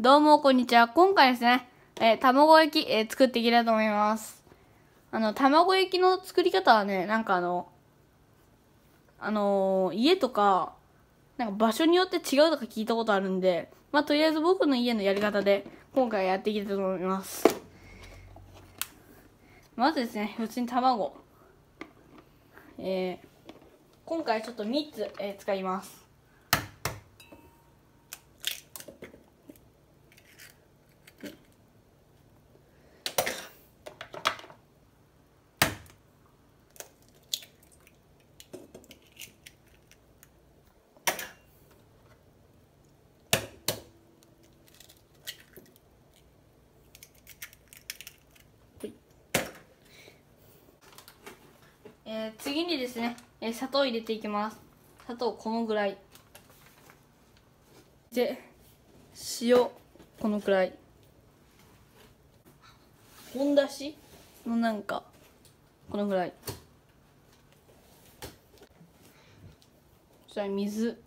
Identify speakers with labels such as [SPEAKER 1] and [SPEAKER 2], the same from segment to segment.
[SPEAKER 1] どうも、こんにちは。今回ですね、えー卵焼き、えー作っていきたいと思います。あの、卵焼きの作り方はね、なんかあの、あのー家とか、なんか場所によって違うとか聞いたことあるんで、まあ、とりあえず僕の家のやり方で、今回やっていきたいと思います。まずですね、普通に卵。えー、今回ちょっと3つ、えー使います。えー次にですね、えー砂糖入れていきます。砂糖このぐらい。で塩このくらい。本だしのなんかこのぐらい。そしたら水。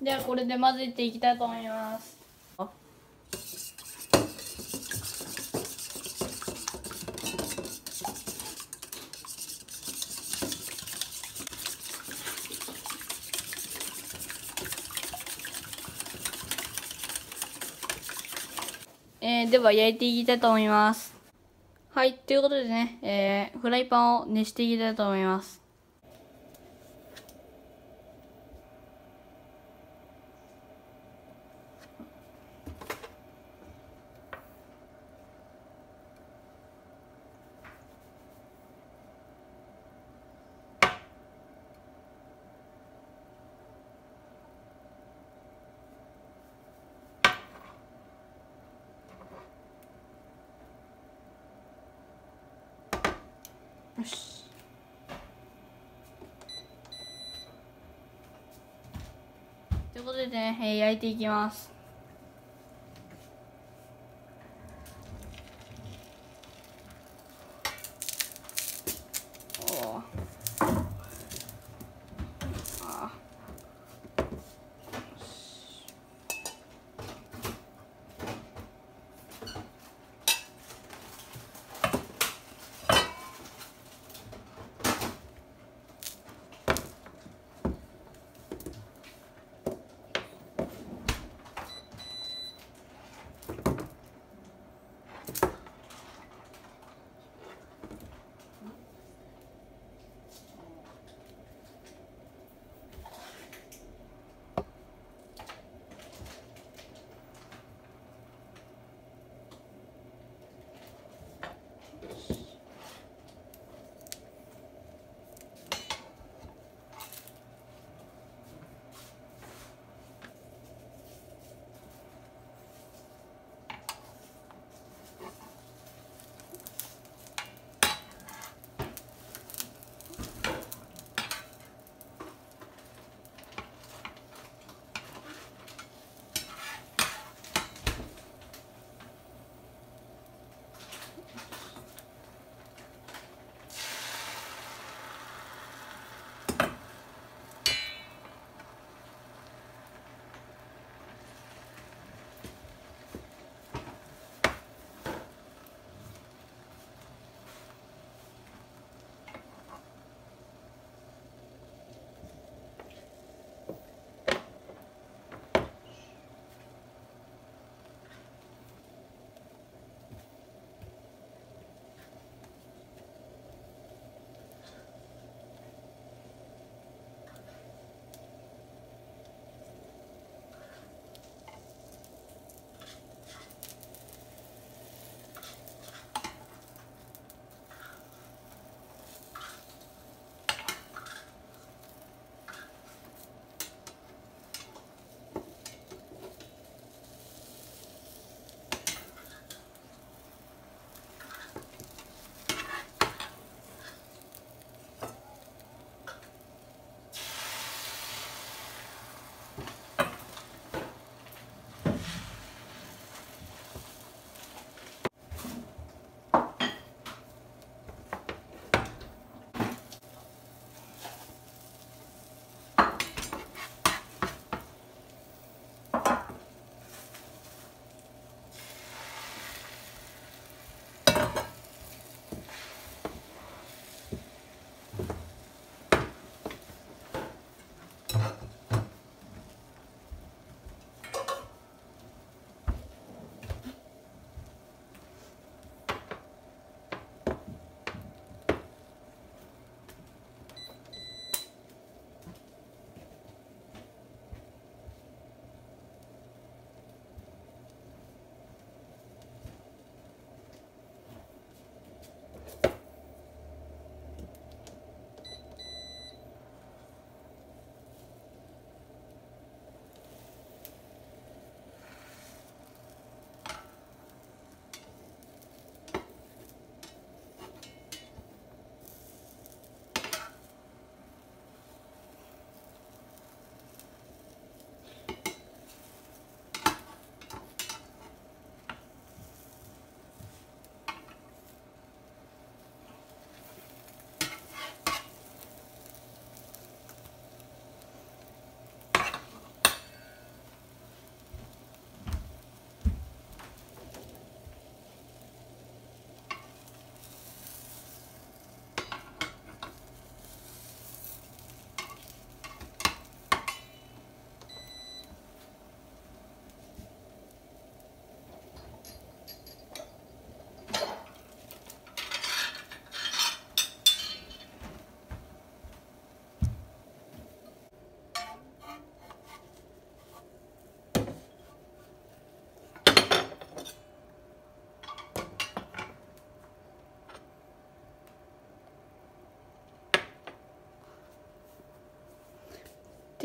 [SPEAKER 1] ではこれで混ぜていきたいと思いますあえーでは焼いていきたいと思います。はいということでね、えーフライパンを熱していきたいと思います。よし。ということでね、えー焼いていきます。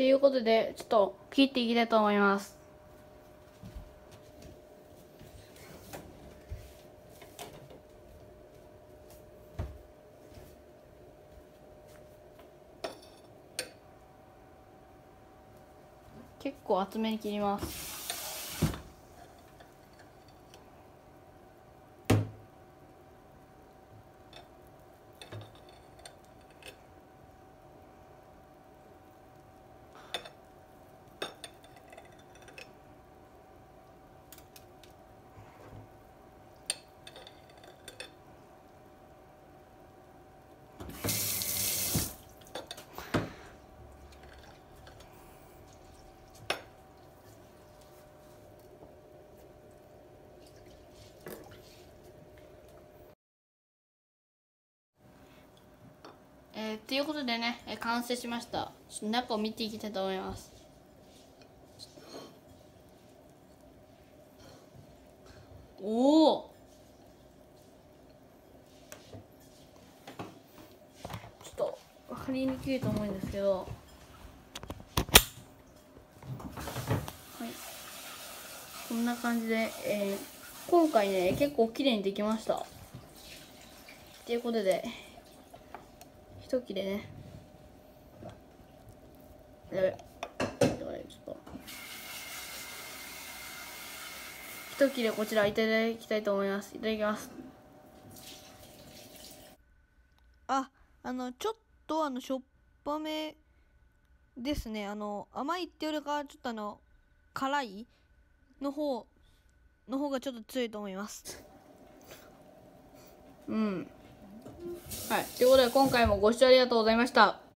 [SPEAKER 1] ということでちょっと切っていきたいと思います。結構厚めに切ります。えー、ということでね、え、完成しました。中を見ていきたいと思います。おお。ちょっと分かりにくいと思うんですけど。はい。こんな感じで、えー、今回ね結構綺麗にできました。ということで一切れね。やべ。ちょっと。一切れこちらいただきたいと思います。いただきます。
[SPEAKER 2] ああのちょっとあのしょっぱめですね。あの甘いってよりかちょっとあの辛いの方の方がちょっと強いと思います。
[SPEAKER 1] うんはい。ということで、今回もご視聴ありがとうございました。